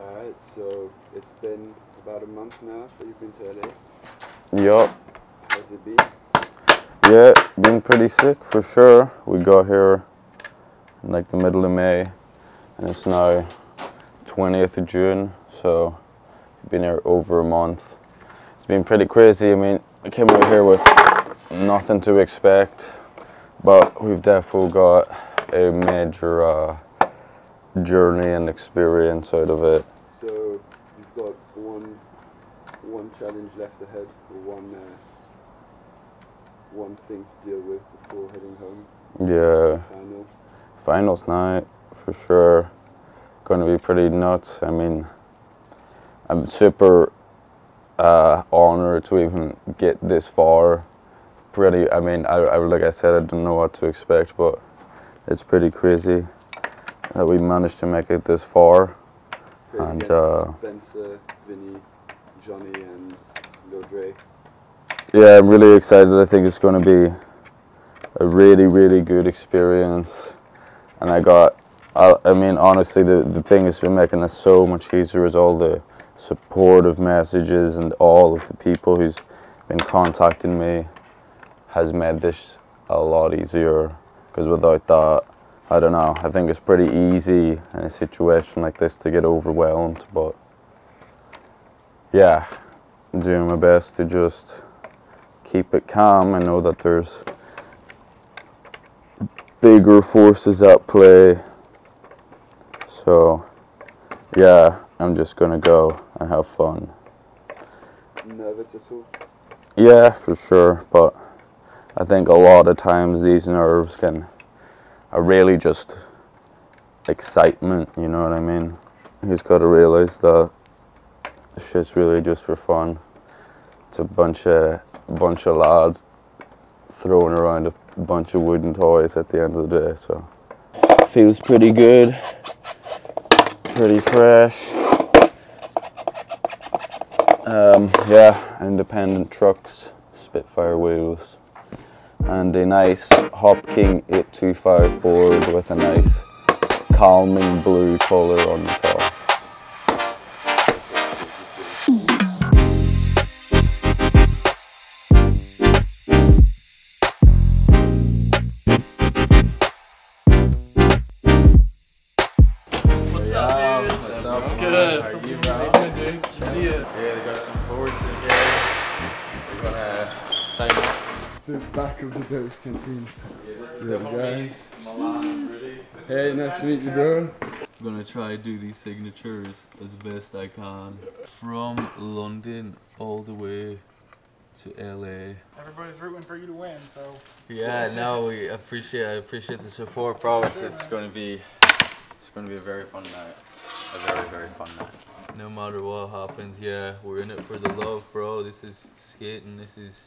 Alright, so it's been about a month now that you've been to LA. Yup. How's it been? Yeah, been pretty sick for sure. We got here in like the middle of May and it's now 20th of June, so been here over a month. It's been pretty crazy. I mean, I came out here with nothing to expect, but we've definitely got a major uh, journey and experience out of it. So you've got one one challenge left ahead, or one uh, one thing to deal with before heading home. Yeah. Final. finals night for sure going to be pretty nuts i mean i'm super uh, honored to even get this far pretty i mean I, I like i said i don't know what to expect but it's pretty crazy that we managed to make it this far. Playing And, uh, Spencer, Vinny, Johnny, and Lil Dre. yeah i'm really excited. I think it's going to be a really really good experience. And i got i, I mean honestly the, the thing that's been making this so much easier is all the supportive messages and all of the people who's been contacting me has made this a lot easier. Because without that i don't know i think it's pretty easy in a situation like this to get overwhelmed but yeah I'm doing my best to just keep it calm. I know that there's bigger forces at play. So, yeah, I'm just gonna go and have fun. Nervous at all? Yeah, for sure, but I think a lot of times these nerves can are really just excitement, you know what I mean? He's gotta realize that shit's really just for fun. It's a bunch of bunch of lads throwing around a bunch of wooden toys at the end of the day, so feels pretty good. Pretty fresh. Um, yeah, independent trucks, Spitfire wheels, and a nice Hop King 825 board with a nice calming blue colour on the top. Back of the Berrics canteen. Yeah, guys. Milan, really. Hey, nice to meet you, bro. I'm gonna try to do these signatures as best I can. From London all the way to LA. Everybody's rooting for you to win, so Yeah, no, we appreciate I appreciate the support, bro. It's, it's gonna be it's gonna be a very fun night. A very, very fun night. No matter what happens, yeah, we're in it for the love, bro. This is skating, this is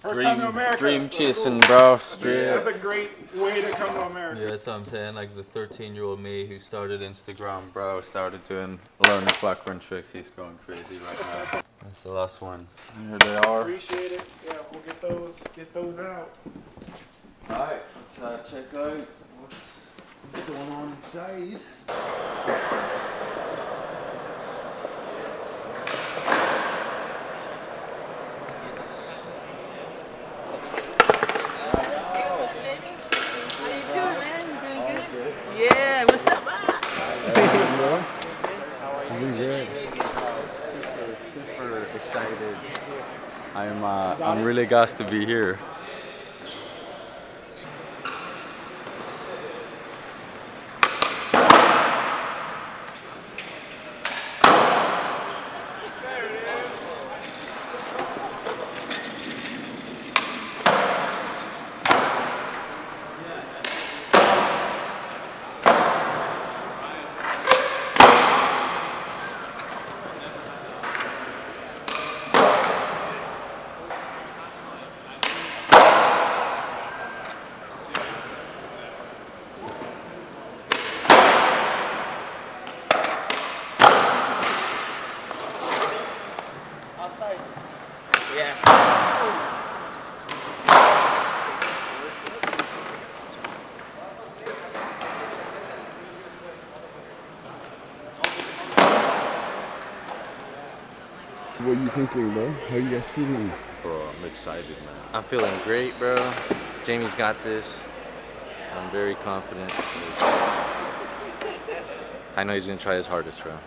first time to Dream, America. dream so chasing, cool. bro. Yeah, Straight. that's a great way to come to America. yeah, that's what I'm saying. Like the 13 year old me who started Instagram, Bro started doing learning flat run tricks. He's going crazy right now. That's the last one. Here they are. Appreciate it. Yeah, we'll get those get those out. Alright, let's uh, check out what's, what's going on inside. How you doing, man? You doing good? Yeah, what's up? Super excited. I'm uh, I'm really gassed to be here. You thinking, bro? How you guys feeling? Bro, I'm excited, man. I'm feeling great, bro. Jamie's got this. I'm very confident. I know he's gonna try his hardest, bro.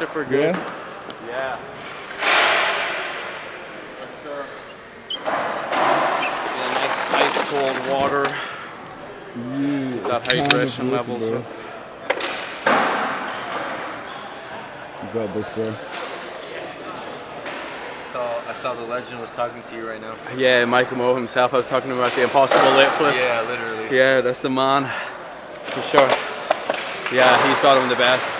Super good. Yeah? Yeah. For sure. Yeah, nice ice cold water. Yeah. Got a hydration water, levels. bro. You got this, bro. saw I saw the legend was talking to you right now. Yeah, Michael Moe himself. I was talking about the impossible lit flip. Yeah, literally. Yeah, that's the man. For sure. Yeah, he's got him the best.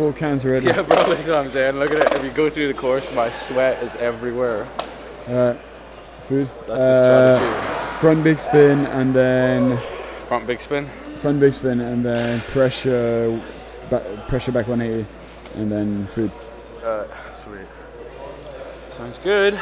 Four cans ready. Yeah, bro, that's what I'm saying. Look at it. If you go through the course, my sweat is everywhere. Alright. Food. That's Uh, the strategy. front big spin and then Front big spin. front big spin and then pressure ba- pressure back 180 and then food. Uh, sweet. Sounds good.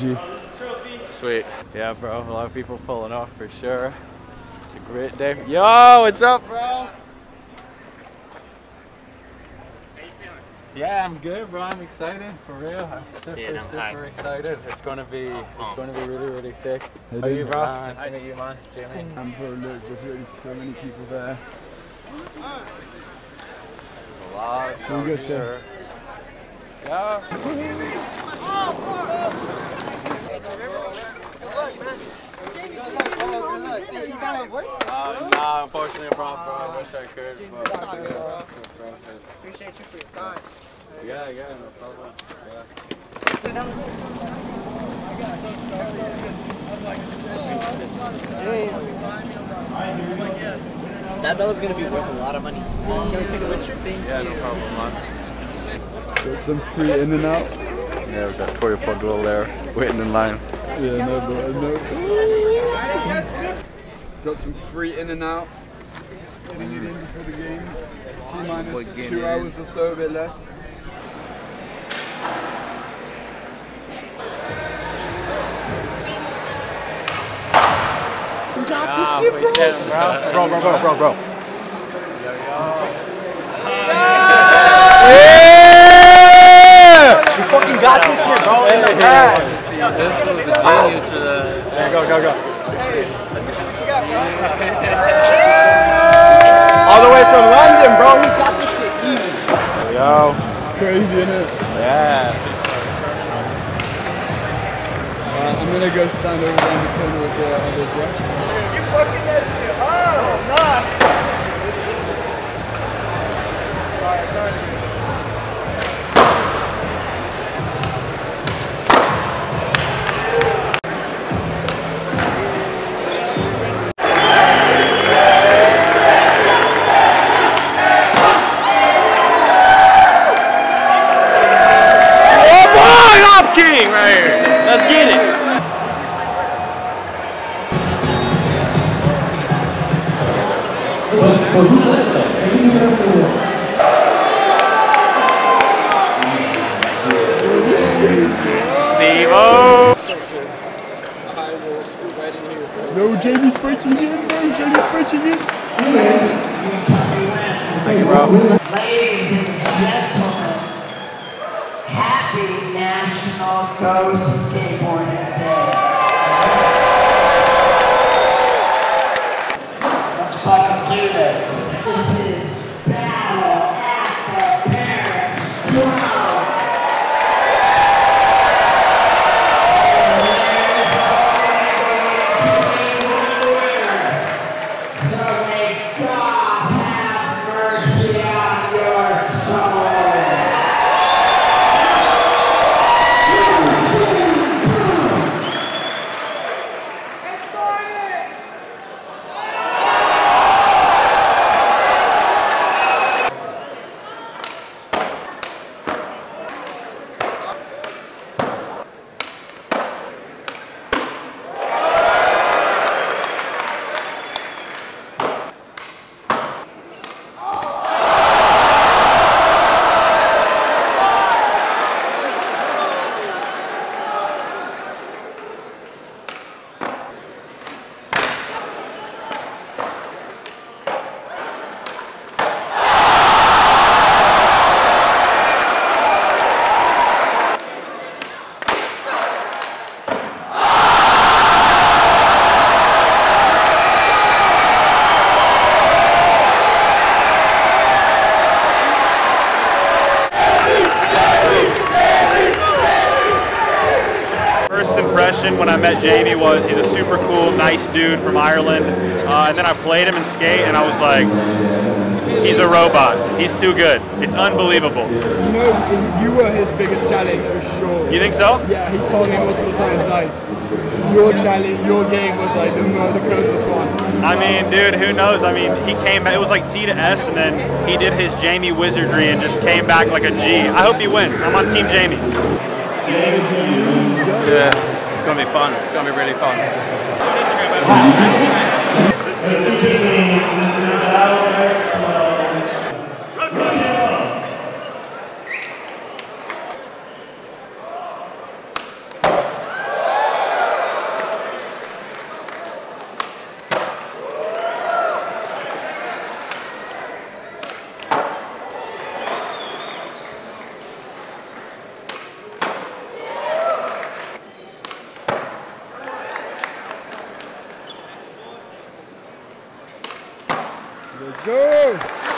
GG. Sweet. Yeah, bro. A lot of people pulling off for sure. It's a great day. Yo, what's up, bro? Yeah, I'm good, bro. I'm excited for real. I'm super, super excited. It's gonna be, it's gonna be really, really sick. Hey, How are you, dude. bro? Nice to meet you, man. Jamie. And bro, look, there's already so many people there. A lot. So we good, sir. Yeah. Oh, Uh, nah, unfortunately, I'm bro. I wish I could. But all good, bro. Appreciate you for your time. Yeah, yeah, no problem. Yeah. That bella's gonna be worth a lot of money. Can we take a picture? Thank Yeah, you. no problem, man. Got some free In-N-Out. Yeah, we've got Toya Fodwell there, waiting in line. Yeah, no, but I know. Got some free In-N-Out. Getting it in before the game. T two hours or so, a bit less. Ah, what you saying, bro? Bro, bro, bro, bro, bro. You fucking got this shit, bro. In the bag. See, this was a oh. genius for the. There, go, go, go. All the way from London, bro. We got this shit easy. Yo. Crazy, innit? Yeah. Alright, I'm gonna go stand over there in the corner with the others, yeah? You fucking that shit. Oh King right here. Let's get it. Steve-O. No, Jamie's breaking in, no, Jamie's breaking in. Ladies and gentlemen, happy National Go Skateboarding impression when I met Jamie was he's a super cool, nice dude from Ireland. Uh, and then I played him in skate, and I was like, he's a robot. He's too good. It's unbelievable. You know, you were his biggest challenge for sure. You think so? Yeah, he told me multiple times, like, your challenge, your game was like the, the closest one. I mean, dude, who knows? I mean, he came back. It was like T to S, and then he did his Jamie wizardry and just came back like a G. I hope he wins. I'm on Team Jamie. Let's do it. It's gonna be fun. It's gonna be really fun. Go!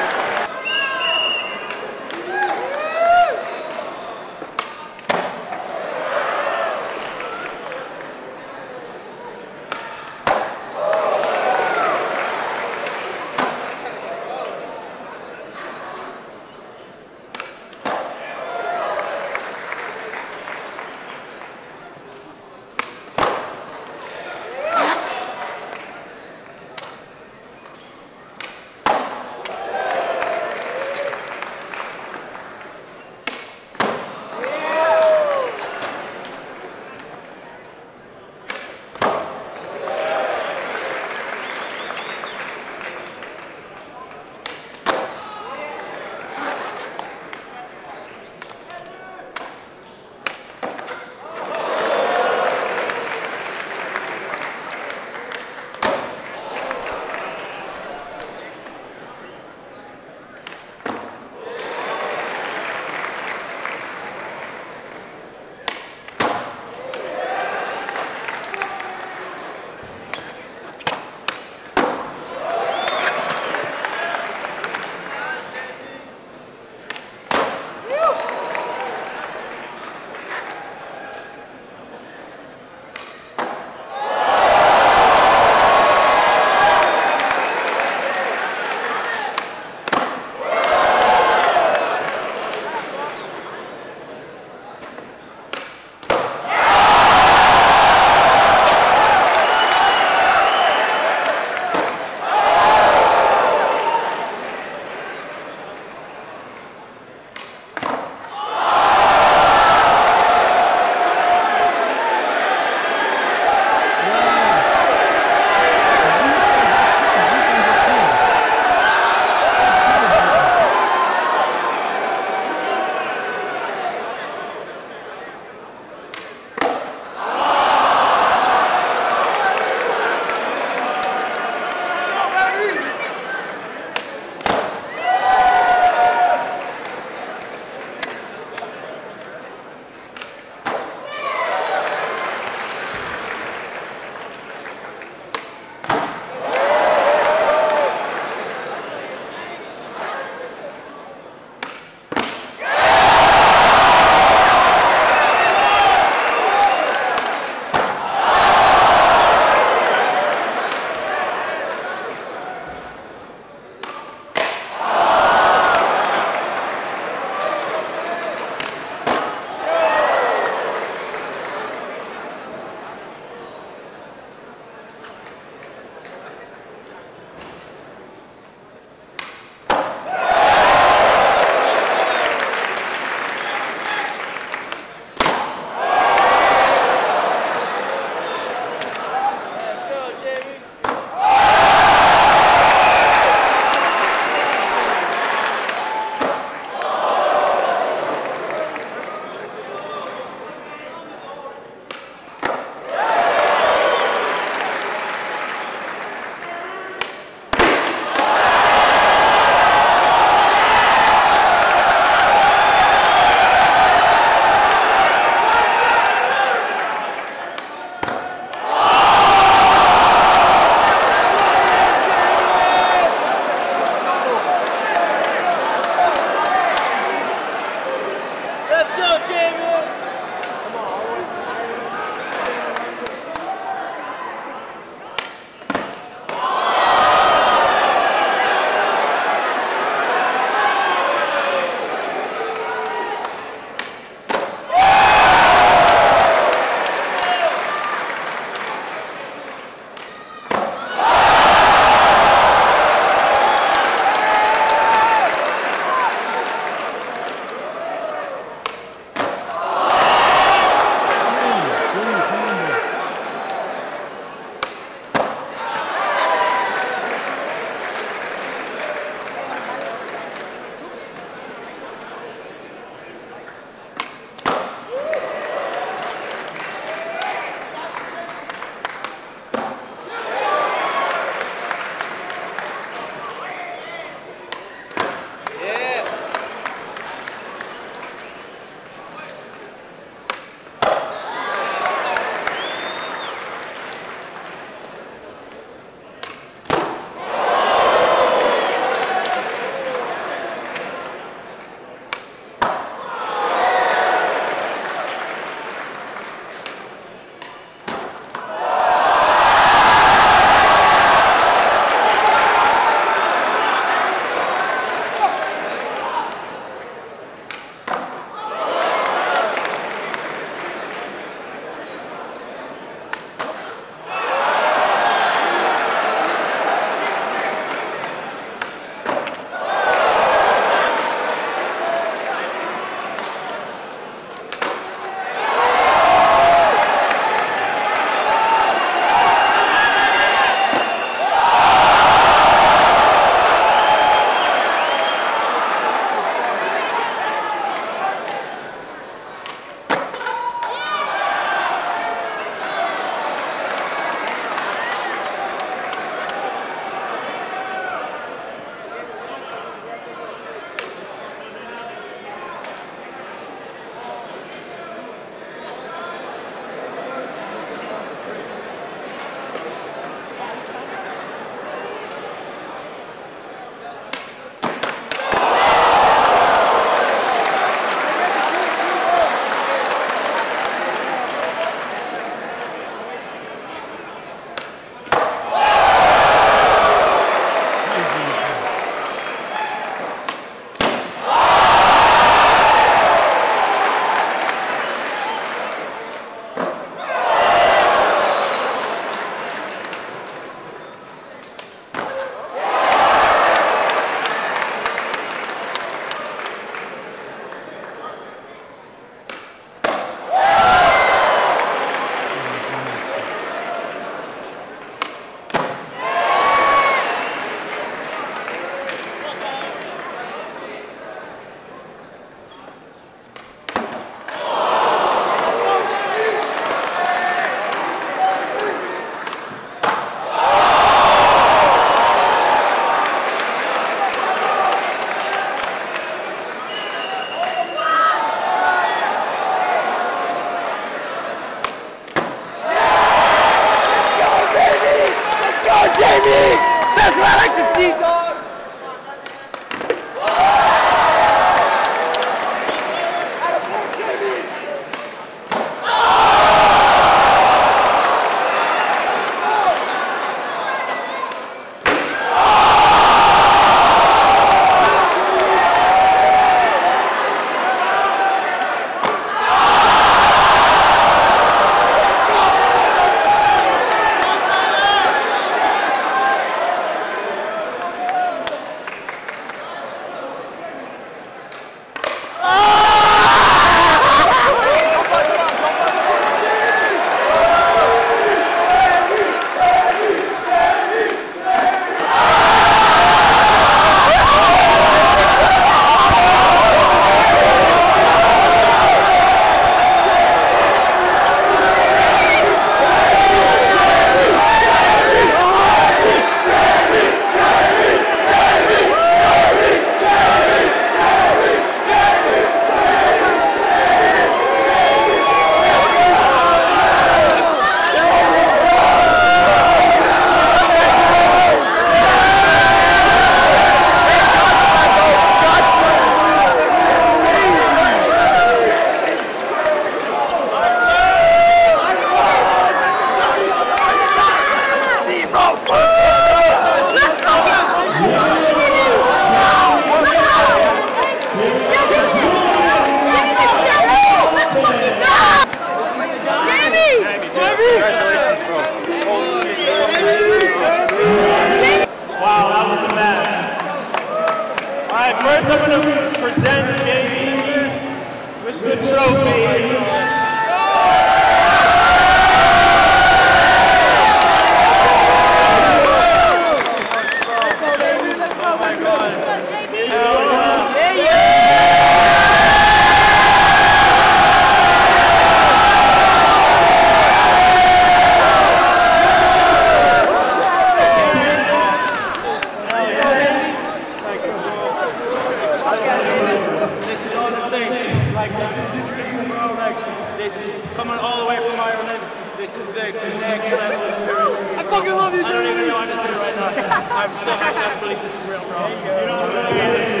I'm so I believe this is real, bro. You know what I'm saying?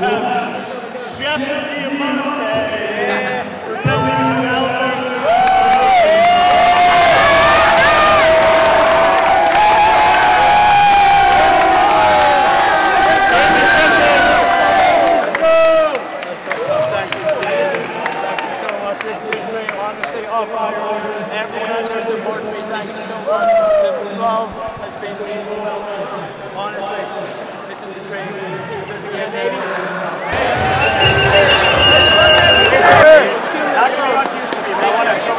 We'll have Chef Diamante presenting Melbourne. Thank you, Steve. Thank you so much. This is really honestly up Ireland. Everyone there's supporting me. Thank you so much. The love has been really well Honestly, this is the dream. This again, maybe. Not very much used to be, but I want to show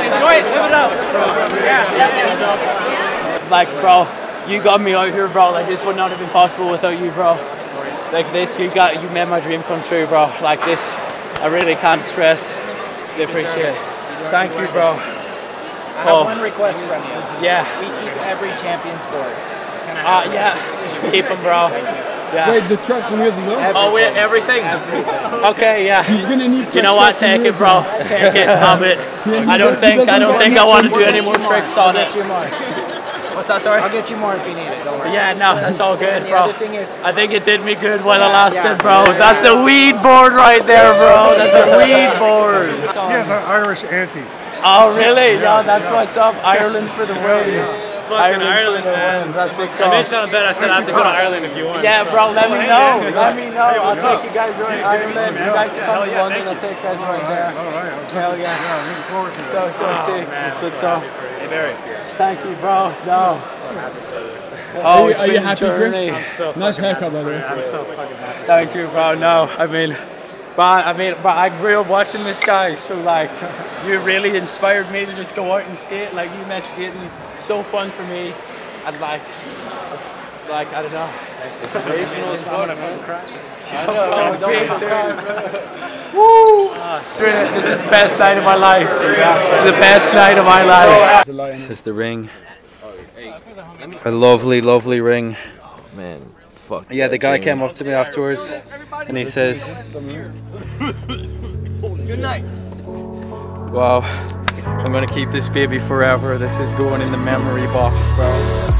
Enjoy it, live it up. Yeah. Like, bro, you got me out here, bro. Like, this would not have been possible without you, bro. Like this, you got, you made my dream come true, bro. Like this, I really can't stress the appreciate. Thank you, bro. I have Oh. one request from you. Yeah. We keep every champion sport. Can I Uh, yeah. this? Keep 'em, bro. Yeah. Wait, the trucks and wheels as well? Oh, wait, everything? Okay, yeah. He's gonna need You know what? Take it, bro. Take it. Have it. Yeah, I don't does- think. I don't think I want to do any more more. tricks on it. Get you more. What's that? Sorry. I'll get you more if you need it. Don't worry. Yeah, no, that's all good, And the bro. other thing is, I think it did me good while I lasted, yeah. bro. That's the weed board right there, bro. That's the weed board. He has an Irish auntie. Oh, really? Yeah, that's what's up. Ireland for the win. Fucking Ireland, Ireland, man. That's what's I up. mentioned on bed, I said I have to go to Ireland if you want. Yeah, bro, let me know. Let me know. I'll take you guys around Ireland. You guys can come to London. I'll take you guys right there. All right. Hell yeah. Yeah, looking forward to So, it. so oh, sick. That's what's up. Hey, Barry. Thank you, bro. No. Are Oh, you- it's are you happy, journey. Chris? Nice haircut, by the way. I'm so fucking happy. Thank you, bro. No, I mean, but I mean, but I grew up watching this guy, so like, you really inspired me to just go out and skate. Like, you met skating, so fun for me, and like, it's like I don't know, inspirational. as fuck, man. Oh, me too. Woo! This is the best night of my life. This is the best night of my life. This is the ring. A lovely, lovely ring. Man, fuck. Yeah, the guy came up to me afterwards and he says, good night. Wow, I'm gonna keep this baby forever. This is going in the memory box, bro.